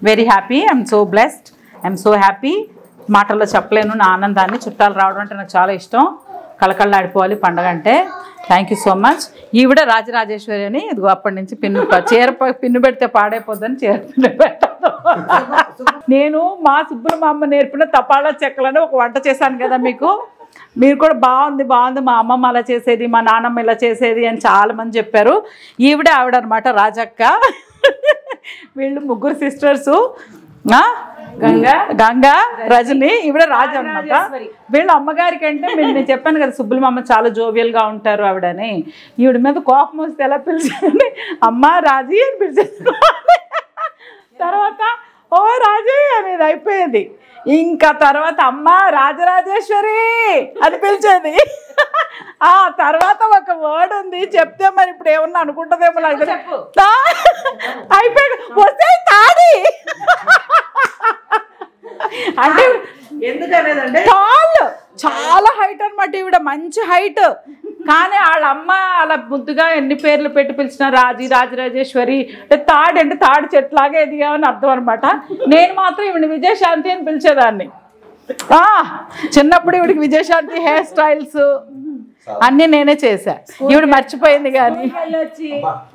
Very happy I'm so blessed I'm so happy మాటల్లో చెప్పలేను నా ఆనందాన్ని. చుట్టాలు రావడం అంటే నాకు చాలా ఇష్టం. కళకళలాడిపోవాలి పండగ అంటే. థ్యాంక్ యూ సో మచ్ ఈవిడ రాజరాజేశ్వరి అని ఇదిగో అప్పటి నుంచి పిన్ను చీర పిన్ను పెడితే పాడైపోద్దని చీర పిన్ను పెట్టదు. నేను మా సుబ్బుల మా అమ్మ నేర్పిన తపాలా చెక్కలని ఒక వంట చేశాను కదా మీకు. మీరు కూడా బాగుంది బాగుంది. మా అమ్మమ్మ అలా చేసేది మా నాన్నమ్మ ఇలా చేసేది అని చాలా మంది చెప్పారు. ఈవిడ ఆవిడ అనమాట రాజక్క. వీళ్ళు ముగ్గురు సిస్టర్సు. గంగా గంగా రజని ఈవిడ రాజు అనమాట వీళ్ళ అమ్మగారి కంటే మీరు నేను చెప్పాను కదా సుబ్బులమ్మ అమ్మ చాలా జోవియల్గా ఉంటారు ఆవిడని. ఈవిడ మీద కోపం వస్తే ఎలా పిలిచింది అమ్మ రాజీ అని పిలిచేసుకోవాలి తర్వాత ఓ రాజీ అనేది అయిపోయేది. ఇంకా తర్వాత అమ్మ రాజరాజేశ్వరి అని పిలిచేది. ఆ తర్వాత ఒక వర్డ్ ఉంది. చెప్తే మరి ఇప్పుడు ఏమన్నా అనుకుంటుందేమో నాకు తెలియదు. తా- అయిపోయి వస్తే తాడి. అంటే ఎందుకనేదంటే చాలా హైట్ అన్నమాట ఈవిడ. మంచి హైట్ కానీ వాళ్ళ అమ్మ అలా ముద్దుగా ఎన్ని పేర్లు పెట్టి పిలిచిన రాజీ రాజరాజేశ్వరి అంటే తాడు అంటే తాడు చెట్లాగా ఎదిగామని అర్థం అనమాట నేను మాత్రం ఈవిడ విజయశాంతి అని పిలిచేదాన్ని. ఆ, చిన్నప్పుడు ఈవిడికి విజయశాంతి హెయిర్ స్టైల్స్ అన్నీ నేనే చేశా. ఈవిడ మర్చిపోయింది కానీ.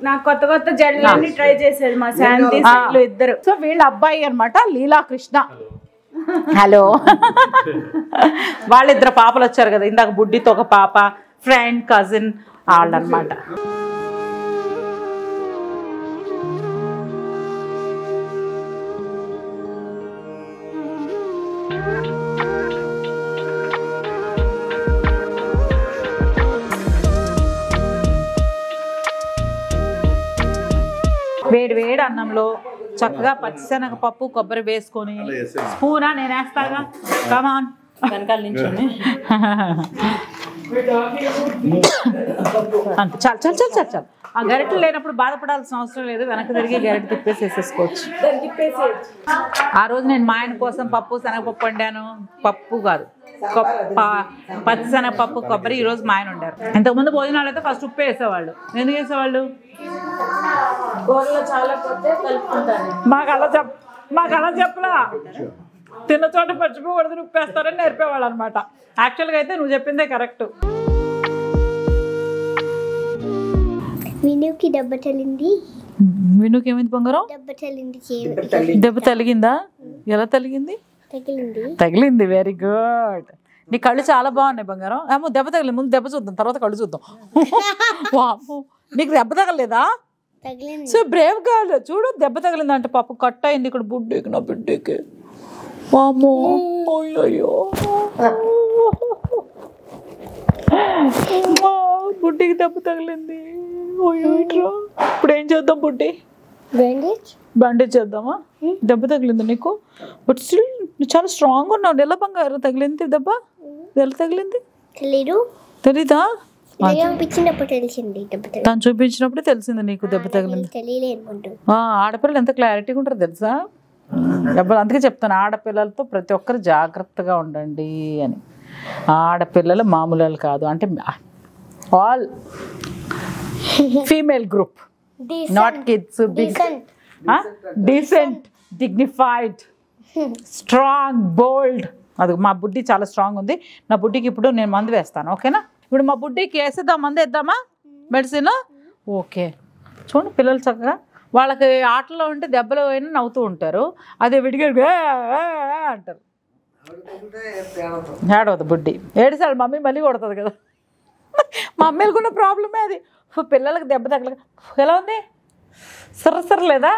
నాకు కొత్త కొత్త జడలన్నీ ట్రై చేసేది మా శాంతి ఇద్దరు. సో వీళ్ళ అబ్బాయి అనమాట లీలా కృష్ణ హలో. వాళ్ళిద్దరు పాపలు వచ్చారు కదా ఇందాక బుడ్డితో ఒక పాప. ఫ్రెండ్ కజిన్ వాళ్ళనమాట వేడి వేడి అన్నంలో చక్కగా పచ్చిశనగ పప్పు కొబ్బరి వేసుకొని స్పూనా నేను వేస్తాగా కమాన్ వెనకాల నుంచి అంతే. చాలు చాలు చాలు చాలు చాలు. ఆ గరిటెలు లేనప్పుడు బాధపడాల్సిన అవసరం లేదు. వెనక్కి తిరిగి గరిటె తిప్పేసి వేసేసుకోవచ్చు ఆ రోజు నేను మా ఆయన కోసం పప్పు శనగపప్పు వండాను. పప్పు కాదు. కొ- ప- పచ్చి శనగపప్పు కొబ్బరి ఈ రోజు మా ఆయన వండారు. ఇంతకుముందు భోజనాలు అయితే ఫస్ట్ ఉప్పు వేసేవాళ్ళు. ఎందుకు వేసేవాళ్ళు? మాకు అలా చెప్ మాకు అలా చెప్పలా? తిన్న చోట మర్చిపోకూడదు ఉప్పేస్తారని నేర్పేవాళ్ళు అనమాట యాక్చువల్గా అయితే నువ్వు చెప్పిందే కరెక్ట్ వినుకి దెబ్బ తగిలింది. వినుకి ఏమైంది బంగారం? దెబ్బ తగిలింది దెబ్బ తలిగిందా ఎలా తలిగింది తగిలింది. తగిలింది వెరీ గుడ్ నీ కళ్ళు చాలా బాగున్నాయి బంగారం. ఏమో దెబ్బ తగిలి ముందు దెబ్బ చూద్దాం తర్వాత కళ్ళు చూద్దాం. నీకు దెబ్బ తగలేదా? తగిలింది. సో బ్రేవ్ గర్ల్ చూడు దెబ్బ తగిలింది అంటే పాప కట్ అయింది ఇక్కడ బుడ్డేకి నా బిడ్డకి. వామ్మో. అయ్యో బుడ్డికి దెబ్బ తగిలింది. ఇప్పుడు ఏం చేద్దాం బుడ్డి? బ్యాండేజ్ బ్యాండేజ్ చేద్దామా? దెబ్బ తగిలింది నీకు? బట్ స్టిల్ చాలా స్ట్రాంగ్ ఉన్నావు. ఎలా బంగారు తగిలింది దెబ్బ? ఎలా తగిలింది? తెలీదు. తెలీదా? తను చూపించినప్పుడే తెలిసింది నీకు దెబ్బ తగిలింది. ఆడపిల్లలు ఎంత క్లారిటీగా ఉంటారో తెలుసా? డబ్బులు అందుకే చెప్తాను ఆడపిల్లలతో ప్రతి ఒక్కరు జాగ్రత్తగా ఉండండి అని. ఆడపిల్లలు మామూలు కాదు అంటే all female group. Not kids big decent dignified strong bold అది మా బుడ్డి చాలా స్ట్రాంగ్ ఉంది. నా బుడ్డికి ఇప్పుడు నేను మందు వేస్తాను ఓకేనా? ఇప్పుడు మా బుడ్డికి వేసేద్దాం మందు వేద్దామా? Medicine okay. చూడండి పిల్లలు చక్కగా వాళ్ళకి ఆటలో ఉంటే దెబ్బలు అయినా నవ్వుతూ ఉంటారు. అదే విడిగా అంటారు. ఏడవద్దు బుడ్డి. ఏడుసాడు మమ్మీ మళ్ళీ కొడుతుంది కదా. మమ్మీలకు ఉన్న ప్రాబ్లమే అది. పిల్లలకి దెబ్బ తగలక. ఎలా ఉంది? సర్ర సర్ర లేదా?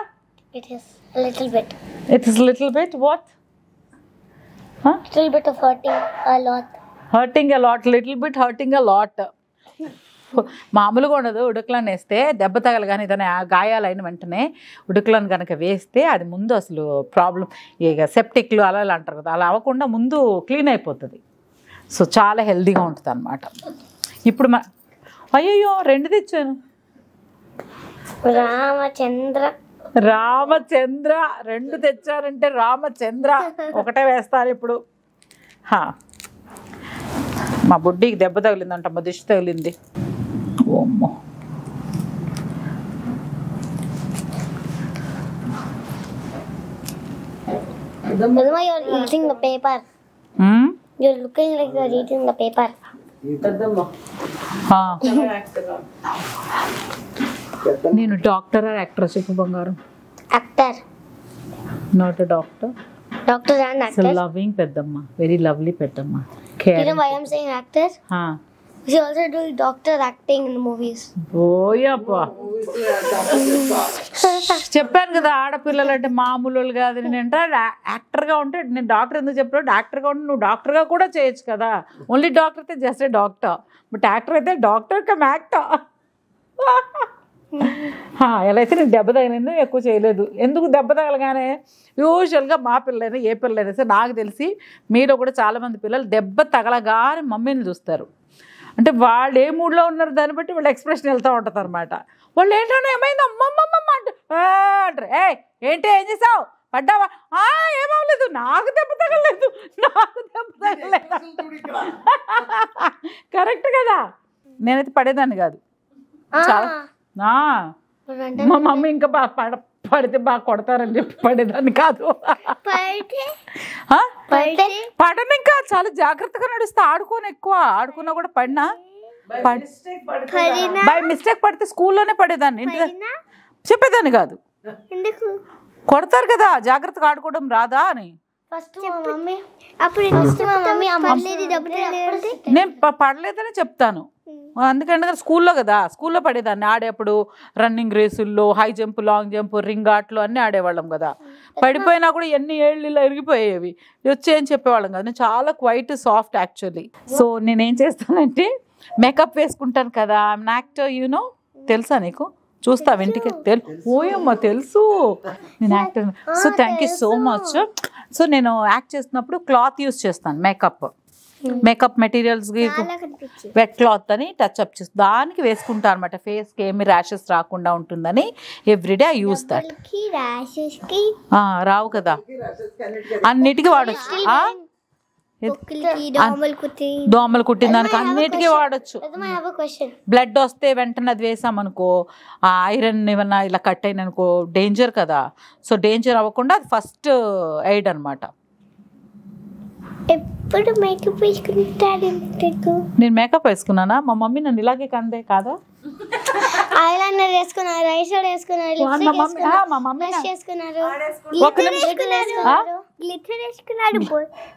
It is a little bit. It's little bit what. Hurting a lot little bit hurting a lot మామూలుగా ఉండదు. ఉడుకులను వేస్తే దెబ్బ తగలగానే ఏదైనా గాయాలైన వెంటనే ఉడుకులను కనుక వేస్తే అది ముందు అసలు ప్రాబ్లం. ఇక సెప్టిక్లు అలా అంటారు కదా అలా అవ్వకుండా ముందు క్లీన్ అయిపోతుంది. సో చాలా హెల్దీగా ఉంటుంది అనమాట ఇప్పుడు మా అయ్యయ్యో రెండు తెచ్చాను. రామచంద్ర. రామచంద్ర రెండు తెచ్చారంటే రామచంద్ర. ఒకటే వేస్తారు ఇప్పుడు. హా. మా బుడ్డికి దెబ్బ తగిలిందంట మా దిష్టి తగిలింది. ఓమ్మో Vedma, you're eating the paper. Um? You're looking like you're eating the paper. హా. నేను డాక్టర్ ఆర్ యాక్టర్ చెప్పు బంగారం Actor. Not doctor Doctor and actor. Loving పెద్దమ్మ వెరీ లవ్లీ పెద్దమ్మ You know why I'm saying actor? హా. She also do doctor acting in movies. ఓయబ్బా చెప్పాను కదా ఆడపిల్లలు అంటే మామూలు వాళ్ళు కాదు నేను అంటే యాక్టర్గా ఉంటే నేను డాక్టర్ ఎందుకు చెప్పాడు డాక్టర్గా ఉంటే నువ్వు డాక్టర్గా కూడా చేయొచ్చు కదా. ఓన్లీ డాక్టర్ అయితే జస్ట్ డాక్టర్. బట్ యాక్టర్ అయితే డాక్టర్ కమ్ యాక్టర్. ఎలా అయితే నేను దెబ్బ తగినందుకు ఎక్కువ చేయలేదు. ఎందుకు దెబ్బ తగలగానే? యూజువల్గా మా పిల్లలైనా ఏ పిల్లలైనా సరే నాకు తెలిసి మీలో కూడా చాలామంది పిల్లలు దెబ్బ తగలగానే మమ్మీని చూస్తారు. అంటే వాళ్ళు ఏ మూడ్లో ఉన్నారు దాన్ని బట్టి వాళ్ళ ఎక్స్ప్రెషన్ వెళ్తూ ఉంటుంది అనమాట వాళ్ళు ఏంటంటే ఏమైంది? అమ్మమ్మమ్మ అంటారు అంటారు. ఏ ఏంటి ఏం చేసావు? పడ్డావా? "ఆ, ఏమవ్వలేదు నాకు దెబ్బ తగలలేదు. నాకు దెబ్బ తగలలేదు. కరెక్ట్ కదా? నేనైతే పడేదాన్ని కాదు. చాలా మా మమ్మీ ఇంకా బాగా పడ పడితే బాగా కొడతారని చెప్పి పడేదాన్ని కాదు. పడితే? ఆ? పడితే? పడను ఇంకా చాలా జాగ్రత్తగా నడుస్తే ఆడుకోను ఎక్కువ. ఆడుకున్నా కూడా పడినా? పడ్- పడినా? బై మిస్టేక్ పడితే స్కూల్లోనే పడేదాన్ని. ఇంటి చెప్పేదాన్ని కాదు. ఎందుకు? కొడతారు కదా జాగ్రత్తగా ఆడుకోవడం రాదా అని. ఫస్ట్ మా మమ్మీ అప్పుడు ఫస్ట్ మా మమ్మీ ఆ పడలేదు నేను ప- పడలేదని చెప్తాను. అందుకంటే స్కూల్లో కదా స్కూల్లో పడేదాన్ని. ఆడేప్పుడు running రేసుల్లో high jump long jump ring ఆటలు అన్నీ ఆడేవాళ్ళం కదా. పడిపోయినా కూడా ఎన్ని ఏళ్ళు ఇలా ఇరిగిపోయేవి వచ్చేయని చెప్పేవాళ్ళం కదా. నేను చాలా క్వైట్ సాఫ్ట్ యాక్చువల్లీ. సో నేనేం చేస్తానంటే మేకప్ వేసుకుంటాను కదా యాక్టర్ యూనో తెలుసా నీకు? చూస్తా ఇంటికి తెలు ఓయమ్మ తెలుసు. నేను actor. So thank you so much so నేను యాక్ట్ చేస్తున్నప్పుడు క్లాత్ యూస్ చేస్తాను మేకప్ మేకప్ కనిపించింది. వెట్ క్లాత్ అని టచ్ అప్ చేస్తాను దానికి వేసుకుంటాను అనమాట ఫేస్కి ఏమి ర్యాషెస్ రాకుండా ఉంటుందని ఎవ్రీడే ఐ యూస్ దట్ రావు కదా. అన్నిటికీ వాడచ్చు దోమలు కుట్టి దోమలు కుట్టిన దానికి అన్నిటికీ వాడచ్చు. బ్లడ్ వస్తే వెంటనే అది వేసామనుకో ఆ ఐరన్ ఏమన్నా ఇలా కట్ అయిన అనుకో డేంజర్ కదా. సో డేంజర్ అవ్వకుండా అది ఫస్ట్ ఎయిడ్ అనమాట ఎప్పుడు మేకప్ నేను మేకప్ వేసుకున్నానా? మా మమ్మీ నన్ను ఇలాగే కందే కాదా? ఐలైనర్ వేసుకున్నారు ఐషాడో వేసుకున్నారు మా లిప్స్టిక్ బ్రష్? గ్లిటర్ వేసుకున్నారు.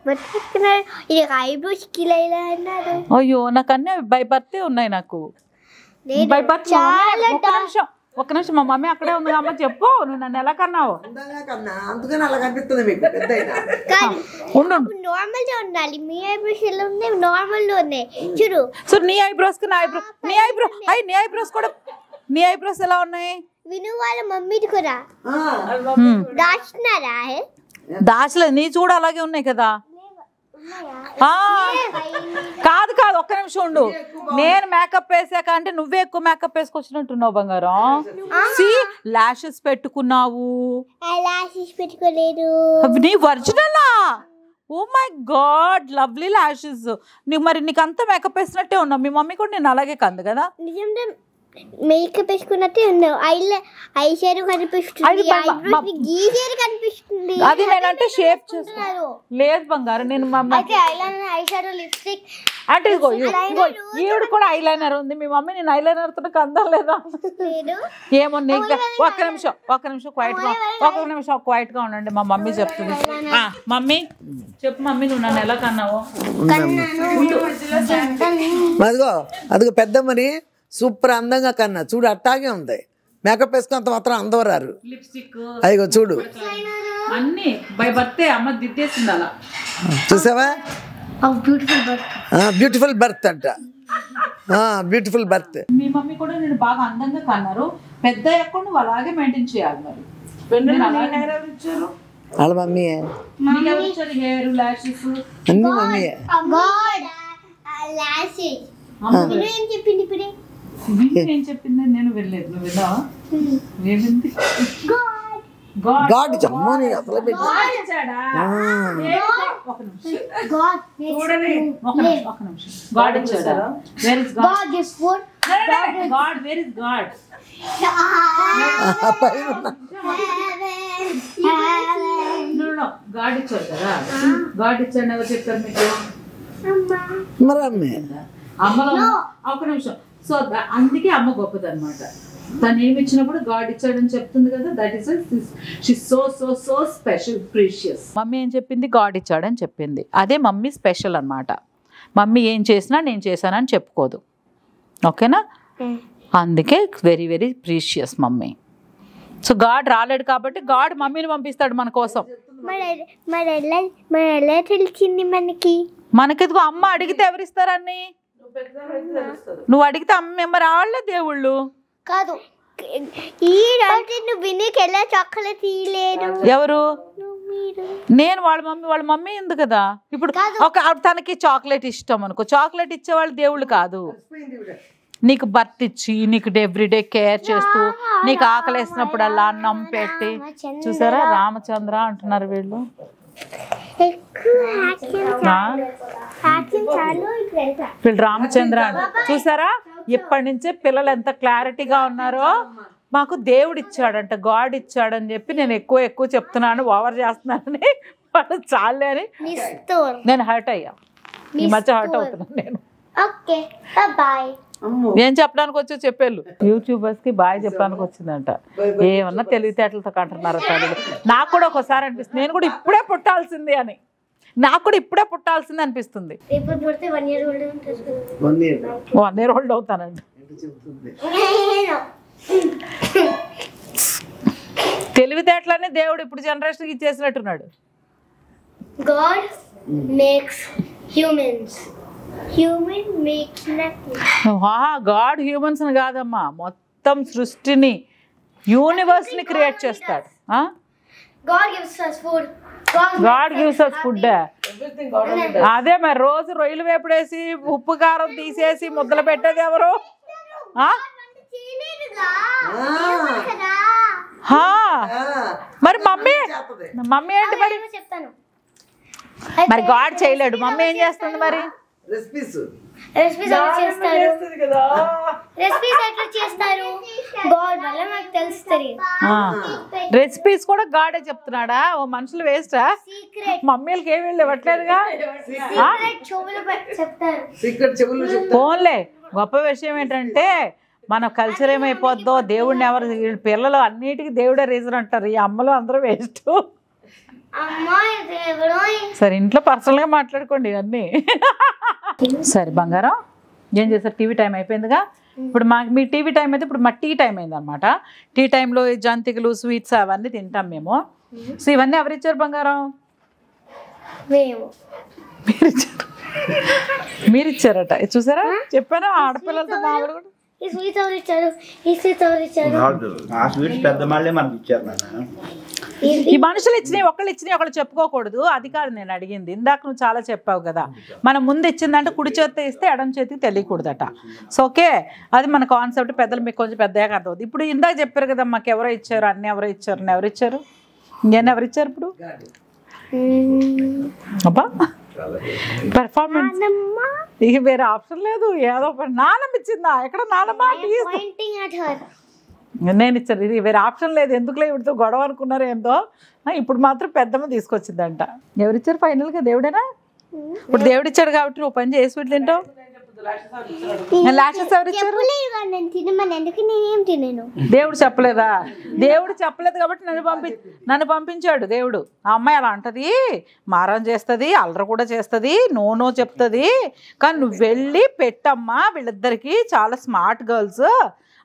వేసుకున్నారు ఇది ఐబ్రోస్ కిలా ఇలా అన్నారు అయ్యో నాకు అన్నీ బై బర్తే ఉన్నాయి నాకు. ఒక్క నిమిషం ఒక్క నిమిషం. మా మమ్మీ అక్కడే ఉంది అమ్మ చెప్పు నువ్వు నన్ను ఎలా కన్నావు? అందంగా కన్నా అందుకని అలా కనిపిస్తుంది మీకు పెద్ద కానీ ఉండు నార్మల్గా ఉండాలి. మీ ఐబ్రోస్ ఎలా ఉన్నాయి? నార్మల్లో ఉన్నాయి చూడు. సో నీ ఐబ్రోస్కి నా ఐబ్రో నీ ఐబ్రో అయ్యి నీ ఐబ్రోస్ కూడా నీ ఐబ్రోస్ ఎలా ఉన్నాయి? విను వాళ్ళ మమ్మీది కూడా. హే? దాచలేదు. నీ చూడు అలాగే ఉన్నాయి కదా. ఆ, కాదు కాదు ఒక్క నిమిషం ఉండు. నేను మేకప్ వేసాక అంటే నువ్వే ఎక్కువ మేకప్ వేసుకొచ్చినట్టున్నావు బంగారం. సి లాషెస్ పెట్టుకున్నావు. నీ ఒరిజినలా oh my god lovely lashes నీకు మరి నీకు అంతా మేకప్ వేసినట్టే ఉన్నావు మీ మమ్మీ కూడా నేను అలాగే కంది కదా? మేకప్ వేసుకున్నట్టే ఉన్నావు ఐ ఐ షేర్ కనిపిస్తుంది గీసేది కనిపిస్తుంది. అది నేనంటే షేప్ చేస్తాను చేస్తున్నారు లేదు బంగారు నేను మా అమ్మ- అయితే ఐలైనర్ ఐ షాడో లిప్స్టిక్. అంటే ఇదిగో ఇదిగో, ఈవిడ కూడా ఐలైనర్ ఉంది. మీ మమ్మీ నేను ఐలైనర్తో కందాం లేదా? లేదు. ఏమో నీకు ఒక్క నిమిషం ఒక్క నిమిషం క్వైట్గా ఒక్క నిమిషం క్వైట్గా ఉండండి. మా మమ్మీ చెప్తుంది. ఆ, మమ్మీ చెప్పు మమ్మీ నువ్వు నన్ను ఎలా కన్నావు? అదిగో అదిగో పెద్దమ్మని సూపర్ అందంగా కన్నా. చూడు అట్టాగే ఉంది. మేకప్ వేసుకున్నంత మాత్రం అందం రారు అదిగో చూడు. చూసావా? బ్యూటిఫుల్ బర్త్ బ్యూటిఫుల్ బర్త్ అంట. బ్యూటిఫుల్ బర్త్ మీ మమ్మీ కూడా నేను బాగా అందంగా కన్నారు. పెద్ద నువ్వు అలాగే మెయింటైన్ చేయాలి మరి. వాళ్ళ మమ్మీ. హెయిర్ లాషెస్ అన్ని ఏం చెప్పింది ఇప్పుడే ఏం చెప్పింది? నేను వెళ్ళలేదు. నువ్వు విన్నావా ఏమింది గాడ్. గాడ్ గాడ్ జమ్మని అసలు గాడ్. ఇచ్చాడా? Where is God God gives food God where is God పైన ఉన్న. నో నో గాడ్ ఇచ్చాడు కదా. గాడ్ ఇచ్చాడు ఎవరు చెప్పారు మీకు? మరి అమ్మే అమ్మలో ఒక నిమిషం. సో అందుకే అమ్మ గొప్పది అనమాట తను ఏమి ఇచ్చినప్పుడు గాడ్ ఇచ్చాడని చెప్తుంది కదా that is she so so so special precious mummy ఏం చెప్పింది? గాడ్ ఇచ్చాడని చెప్పింది. అదే మమ్మీ స్పెషల్ అన్నమాట. మమ్మీ ఏం చేసినా నేను చేశానని చెప్పుకోదు. ఓకేనా? అందుకే very very precious mummy. So God రాలేడు కాబట్టి గాడ్ మమ్మీని పంపిస్తాడు మన కోసం. మనకి. మనకెందుకు? అమ్మ అడిగితే ఎవరిస్తారని నువ్వు అడిగితే అమ్మ మరి వాళ్ళే దేవుళ్ళు. కాదు. ఈ రాత్రి నువ్వు వినీకి ఎలా చాక్లెట్ తీయలేదు ఎవరు? నేను వాళ్ళ మమ్మీ వాళ్ళ మమ్మీ ఉంది కదా? ఇప్పుడు ఒక తనకి చాక్లెట్ ఇష్టం అనుకో. చాక్లెట్ ఇచ్చేవాళ్ళు దేవుళ్ళు కాదు. నీకు బర్త్ ఇచ్చి నీకు ఎవ్రీడే కేర్ చేస్తూ నీకు ఆకలి వేసినప్పుడల్లా అన్నం పెట్టి. చూసారా? రామచంద్ర అంటున్నారు వీళ్ళు. వీళ్ళు రామచంద్ర చూసారా? ఇప్పటి నుంచే పిల్లలు ఎంత క్లారిటీగా ఉన్నారో. మాకు దేవుడు ఇచ్చాడంట గాడ్ ఇచ్చాడని చెప్పి నేను ఎక్కువ ఎక్కువ చెప్తున్నాను ఓవర్ చేస్తున్నానని. వాళ్ళు చాలే అని. నేను హర్ట్ అయ్యా. ఈ మధ్య హర్ట్ అవుతున్నాను నేను. ఓకే బాయ్ ఏం చెప్పడానికి వచ్చో చెప్పేళ్ళు. యూట్యూబర్స్కి బాయ్ చెప్పడానికి వచ్చిందంట. ఏమన్నా తెలివితేటలతో కంటున్నారో తల్లి నాకు కూడా ఒకసారి అనిపిస్తుంది. నేను కూడా ఇప్పుడే పుట్టాల్సింది అని. నాకు కూడా ఇప్పుడే పుట్టాల్సింది అనిపిస్తుంది. వన్ ఇయర్ ఓల్డ్ అవుతానండి తెలివితేటలనే దేవుడు ఇప్పుడు జనరేషన్కి ఇచ్చేసినట్టున్నాడు. God makes humans. God humans కాదమ్మా. మొత్తం సృష్టిని యూనివర్స్ని క్రియేట్ చేస్తాడు. గాడ్ గివ్స్ అస్ ఫుడ్ అదే మరి రోజు రొయ్యలు వేపుడేసి ఉప్పు కారం తీసేసి ముద్దలు పెట్టేది ఎవరు. మరి మమ్మీ? మమ్మీ ఏంటి మరి? మరి గాడ్ చేయలేడు. మమ్మీ ఏం చేస్తుంది మరి? రెసిపీస్ రెసిపీస్ ఎలా చేస్తారు. రెసిపీస్ ఎట్లా చేస్తారు. గాడ్ వల్ల నాకు తెలుస్తుంది. రెసిపీస్ కూడా గాడే చెప్తున్నాడా? ఓ మనుషులు వేస్టా? సీక్రెట్ మమ్మీలకి ఏమి వీళ్ళు ఇవ్వట్లేదుగా చెప్తారు. సీక్రెట్ చెవులు ఫోన్లే గొప్ప విషయం ఏంటంటే మన కల్చర్ ఏమైపోద్దో దేవుడిని ఎవరు పిల్లలు అన్నిటికీ దేవుడే రీజన్ అంటారు. ఈ అమ్మలు అందరూ వేస్ట్ సరే ఇంట్లో పర్సనల్గా మాట్లాడుకోండి ఇవన్నీ. సరే బంగారం ఏం చేస్తారు టీవీ టైం అయిపోయిందిగా. ఇప్పుడు మాకు మీ టీవీ టైం అయితే ఇప్పుడు మా టీ టైం అయింది అనమాట టీ టైంలో జంతికలు స్వీట్స్ అవన్నీ తింటాం మేము. సో ఇవన్నీ ఎవరిచ్చారు బంగారం? మేము. మీరు ఇచ్చారు మీరు ఇచ్చారట చూసారా? చెప్పాను ఆడపిల్లలతో మామూలు కూడా. ఈ స్వీట్ ఎవరు ఇచ్చారు? ఈ స్వీట్ ఎవరు ఇచ్చారు? ఆ స్వీట్స్ పెద్ద మళ్ళీ మనకి ఇచ్చారు నాన్న. ఈ మనుషులు ఇచ్చినవి ఒకళ్ళు ఇచ్చినవి ఒకళ్ళు చెప్పుకోకూడదు. అది కాదు నేను అడిగింది. ఇందాక నువ్వు చాలా చెప్పావు కదా. మనం ముందు ఇచ్చిందంటే కుడి చేతితో ఇస్తే ఎడం చేతికి తెలియకూడదట. సో ఓకే అది మన కాన్సెప్ట్ పెద్దలు మీకు కొంచెం పెద్దగా అర్థమవుతుంది. ఇప్పుడు ఇందాక చెప్పారు కదా మాకు ఎవరో ఇచ్చారు అన్ని ఎవరో ఇచ్చారు అని ఎవరు ఇచ్చారు? ఇంకేనా ఎవరు ఇచ్చారు ఇప్పుడు? అబ్బా. పెర్ఫార్మెన్స్ ఇక వేరే ఆప్షన్ లేదు. ఏదో ఒకటి. నానమ్మ? ఇచ్చిందా ఎక్కడ నానమ్మ నేను ఇచ్చాను. ఇది వేరే ఆప్షన్ లేదు. ఎందుకులే ఇవిడితో గొడవ అనుకున్నారు ఏందో? ఇప్పుడు మాత్రం పెద్దమ్మ తీసుకొచ్చిందంట. ఎవరిచ్చారు? ఫైనల్గా దేవుడేనా? ఇప్పుడు దేవుడు ఇచ్చాడు కాబట్టి నువ్వు పని చేసి పెట్టి తింటావు లాషెస్ ఎవరు ఇచ్చారు? దేవుడు చెప్పలేదా? దేవుడు చెప్పలేదు కాబట్టి నన్ను పంపి నన్ను పంపించాడు దేవుడు. ఆ అమ్మాయి అలా అంటది మారం చేస్తుంది అల్లర కూడా చేస్తుంది నో నో చెప్తుంది. కానీ నువ్వు వెళ్ళి పెట్టమ్మా వీళ్ళిద్దరికి చాలా స్మార్ట్ గర్ల్స్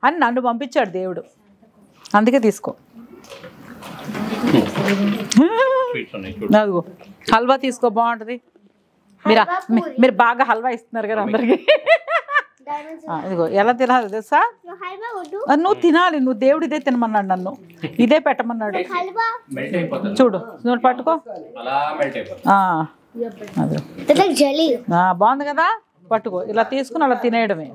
అని నన్ను పంపించాడు దేవుడు. అందుకే తీసుకో. అదిగో హల్వా తీసుకో బాగుంటుంది. మీరు మీ- మీరు బాగా హల్వా ఇస్తున్నారు కదా అందరికి. ఇదిగో ఎలా తినాలి తెలుసా? నువ్వు తినాలి నువ్వు దేవుడు ఇదే తినమన్నాడు నన్ను. ఇదే పెట్టమన్నాడు. హల్వా? చూడు నువ్వు పట్టుకో. ఆ, అదే. ఇట్లా జలీ ఆ, బాగుంది కదా? పట్టుకో. ఇలా తీసుకుని అలా తినేయడమే.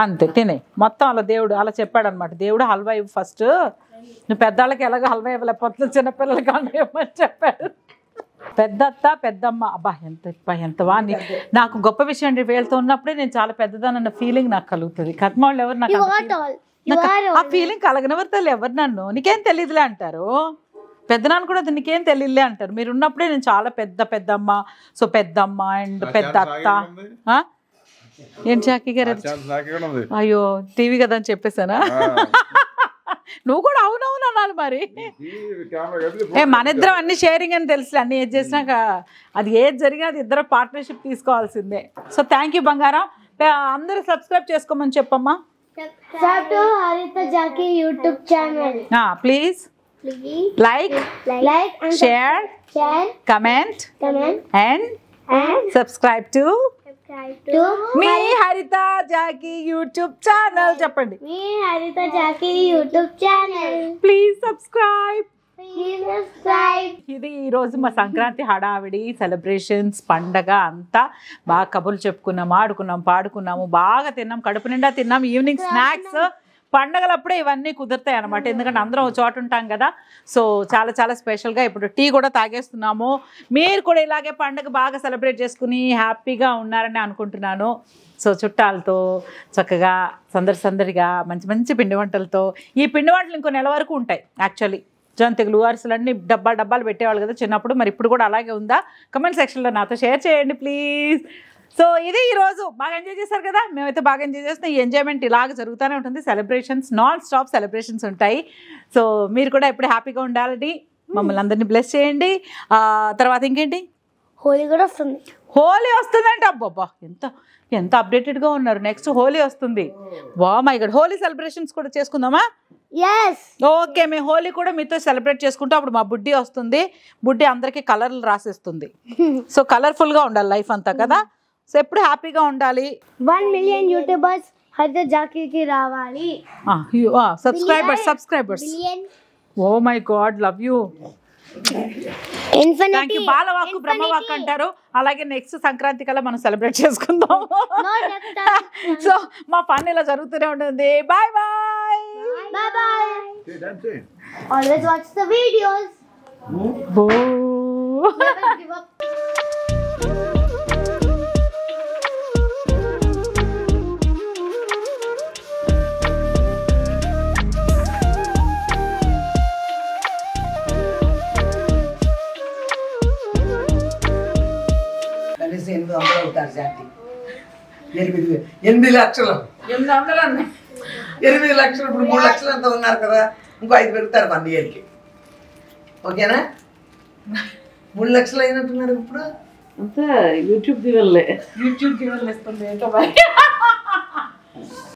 అంతే తినే. మొత్తం అలా దేవుడు అలా చెప్పాడు అనమాట దేవుడు హల్వా ఇవ్వు ఫస్ట్ నువ్వు పెద్దవాళ్ళకి ఎలాగో హల్వా ఇవ్వలేకపోతే చిన్నపిల్లలకి హల్వా ఇవ్వమని చెప్పాడు. పెద్దత్త పెద్దమ్మ. అబ్బా ఎంత అబ్బా, ఎంత వాణి నాకు గొప్ప విషయం అంటే వీళ్ళతో ఉన్నప్పుడే నేను చాలా పెద్దదానన్న ఫీలింగ్ నాకు కలుగుతుంది. కత్మాళ్ళు ఎవరు నాకు ఆ ఫీలింగ్ కలగనవరు తల్లి ఎవరు నన్ను. నీకేం తెలియదులే అంటారు. పెద్దనాన్న కూడా నీకేం తెలియలే అంటారు. మీరు ఉన్నప్పుడే నేను చాలా పెద్ద పెద్దమ్మ. సో పెద్దమ్మ అండ్ పెద్ద అత్త ఆ? ఏం చాకి గారు? అయ్యో టీవీ కదా అని చెప్పేసానా నువ్వు కూడా అవునవును అనాలి మరి. ఏ మన ఇద్దరం అన్ని షేరింగ్ అని తెలుసు అన్ని ఏది చేసినాక అది ఏది జరిగినా అది ఇద్దరు పార్ట్నర్షిప్ తీసుకోవాల్సిందే. సో థ్యాంక్ యూ బంగారం. అందరూ సబ్స్క్రైబ్ చేసుకోమని చెప్పమ్మా. Subscribe to Haritha Jackie YouTube channel please please like like and share share comment comment and subscribe to me Haritha Jackie YouTube channel చెప్పండి. మీ Haritha Jackie YouTube channel. Please subscribe. ఇది ఈరోజు మా సంక్రాంతి హడావిడి celebrations పండగ అంతా బాగా కబుర్లు చెప్పుకున్నాం ఆడుకున్నాం పాడుకున్నాము బాగా తిన్నాం కడుపు నిండా తిన్నాం ఈవినింగ్ స్నాక్స్ పండగలప్పుడే ఇవన్నీ కుదురుతాయి అనమాట ఎందుకంటే అందరం ఒక చోట ఉంటాం కదా. సో చాలా చాలా స్పెషల్గా ఇప్పుడు టీ కూడా తాగేస్తున్నాము. మీరు కూడా ఇలాగే పండగ బాగా సెలబ్రేట్ చేసుకుని హ్యాపీగా ఉన్నారని అనుకుంటున్నాను. సో చుట్టాలతో చక్కగా సందడి సందడిగా మంచి మంచి పిండి వంటలతో ఈ పిండి వంటలు ఇంకో నెల వరకు ఉంటాయి యాక్చువల్లీ జంతికలు అరిసెలు డబ్బా డబ్బాలు పెట్టేవాళ్ళు కదా చిన్నప్పుడు. మరి ఇప్పుడు కూడా అలాగే ఉందా? కమెంట్ సెక్షన్లో నాతో షేర్ చేయండి ప్లీజ్ సో ఇది ఈరోజు బాగా ఎంజాయ్ చేశారు కదా? మేమైతే బాగా ఎంజాయ్ చేస్తాం ఈ ఎంజాయ్మెంట్ ఇలాగ జరుగుతూనే ఉంటుంది. సెలబ్రేషన్స్ నాన్ స్టాప్ సెలబ్రేషన్స్ ఉంటాయి. సో మీరు కూడా ఎప్పుడు హ్యాపీగా ఉండాలని మమ్మల్ని అందరినీ బ్లెస్ చేయండి. తర్వాత ఇంకేంటి? హోలీ కూడా వస్తుంది. హోలీ వస్తుందంటే. అబ్బబ్బా! ఎంత ఎంత అప్డేటెడ్గా ఉన్నారు. నెక్స్ట్ హోలీ వస్తుంది. వా మై గడ్ హోలీ సెలబ్రేషన్స్ కూడా చేసుకుందామా? ఓకే మేము హోలీ కూడా మీతో సెలబ్రేట్ చేసుకుంటాం. అప్పుడు మా బుడ్డి వస్తుంది. బుడ్డి అందరికీ కలర్లు రాసేస్తుంది. సో కలర్ఫుల్గా ఉండాలి లైఫ్ అంతా కదా? సో ఎప్పుడు హ్యాపీగా ఉండాలి? వన్ మిలియన్ యూట్యూబర్స్ హరిత జాకీకి రావాలి. Subscribers subscribers oh my God love you thank you బాలవాక్కు బ్రహ్మవాక్ అంటారు. అలాగే నెక్స్ట్ సంక్రాంతి కల్లా మనం సెలబ్రేట్ చేసుకుందాం. సో మా పని ఇలా జరుగుతూనే ఉంటుంది. బాయ్ బాయ్ the ఎనిమిది వందలు అవుతారు శాంతి. ఎనిమిది ఎనిమిది లక్షలు. ఎనిమిది లక్షలు ఇప్పుడు మూడు లక్షలు అంత ఉన్నారు కదా? ఇంకో ఐదు పెరుగుతారు వన్ ఇయర్కి. ఓకేనా? మూడు లక్షలు అయినట్టున్నారు ఇప్పుడు. అంతా యూట్యూబ్ దివల్లే. యూట్యూబ్ దివల్ ఇస్తుంది ఏంటో